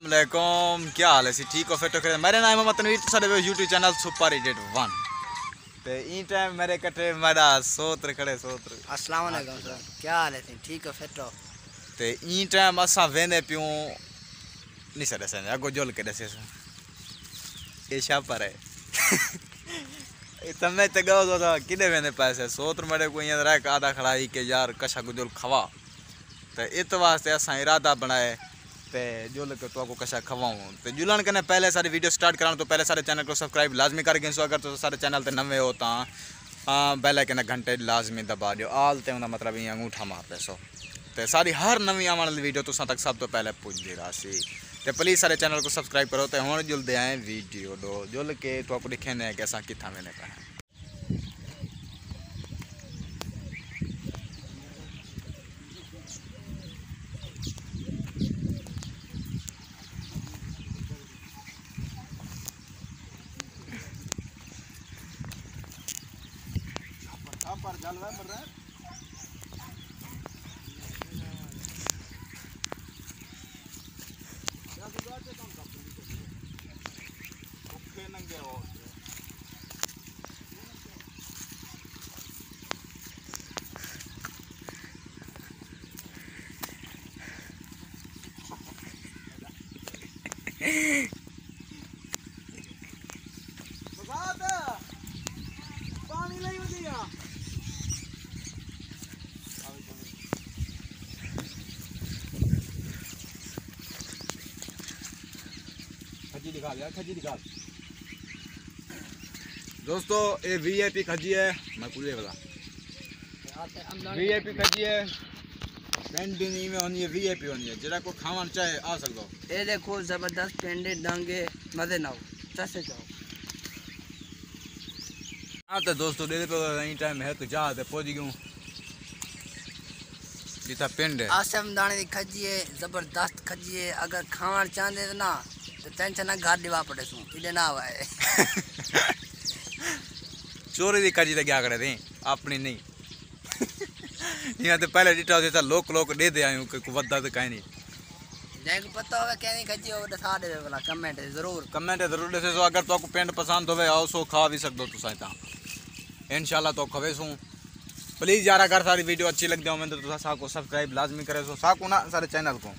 असलम क्या हाल है? सी ठीक हो फिट हो मेरा नाम मोहम्मद तनवीर। तो साढ़े YouTube channel super edit one. ते ई टाइम मेरे कटे मेरा सोत्र खड़े सोत्र। अस्सलाम वालेकुम सर। क्या हाल है? सी ठीक हो फिट हो? ते ई टाइम असा वेंदे पियूं। नहीं सर से अगो जुल के दसे ये शापर है। तमे ते गओ तो किदे वेंदे पैसे? सोत्र मेरे को यहाँ रह आधा खड़ा के यार कशा गुजुल खवा। तो इत वास्ते असा इरादा बनाए। ते जुल के तो को कशा खवाऊं। तो जुलन कने पहले सारी वीडियो स्टार्ट कराने तो पहले सारे चैनल को सब्सक्राइब लाजमी कर गए सो अगर तो सारे चैनल ते नवे हो ता हाँ बेल आइकन घंटे लाजमी दबा दियो। आल ते उनका मतलब ये अंगूठा मार दे सो। ते सारी हर नवी आने वाली वीडियो तुसा तक सब तो पहले पुज रासी ते प्लीज़ सारे चैनल को सब्सक्राइब करो। ते हुन जुलदे आए वीडियो दो। जुल के तो आपको दिखे ने कि असा किथा मैंने कहा पर जलवा मर रहा हो नहीं दिया खजी दिखा यार खजी दिखा। दोस्तों ये वी आई पी खजी है मैं पूरे वाला। वी आई पी खजी है पेंटिंग में होनी है वी आई पी होनी है। जरा को खावन चाहे आ सकते हो ये देखो ज़बरदस्त पेंडे डांगे मज़े ना हो चसे जाओ। हाँ तो दोस्तों डेरे पे यही टाइम है तो जा ते पहुँच गयूं। जिता पिंड है। आसम दाने की खजिए ज़बरदस्त खजिए अगर खावन चाहते तो ना तो पड़े सू इधे ना आवे चोरी दी खजी ते क्या करे थे अपनी नहीं यहाँ तो पहले डिटा होता लोक लोक दे दे आयूं कोई वद्दा तो कहीं नहीं जैको पता होवे कहनी खजी हो दसा दे वाला कमेंट ज़रूर कमेंट ज़रूर दसे सो अगर तो पेंट पसंद होवे आओ सो खा भी सकदो तुसा ता इंशाल्लाह तो खवे सू प्लीज़ यार अगर सारी वीडियो अच्छी लगती हो मैं तो तुसा साको सब्सक्राइब लाजमी करे सो ना सारे चैनल को